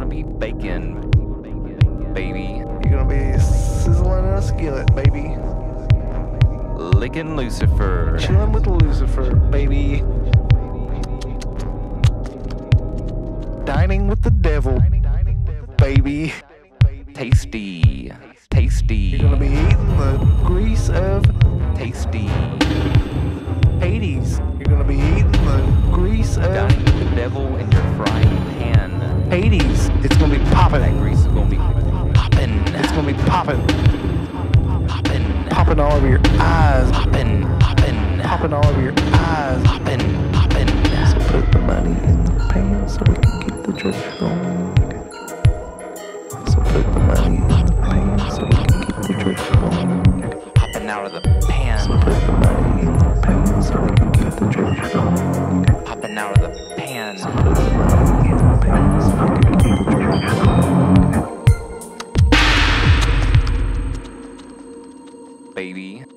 gonna be bacon, baby. You're gonna be sizzling in a skillet, baby. Licking Lucifer. Chilling with Lucifer, baby. Dining with the devil, baby. Tasty. Tasty. You're gonna be eating the grease of tasty. Hades. You're gonna be eating the grease of Dining with the devil in your frying pan. Hades. It's gonna be That popping. grease is gonna be popping. It's gonna be popping. popping. Popping all over your eyes. Popping. Popping. Popping all over your eyes. Popping. Popping. So Put the money in the pan so we can keep the church going. So put the money in the pan so we can keep the church going. Popping out of the pan. So Put the money in the pan so we can keep the church going. Popping out of the pan. Put Baby.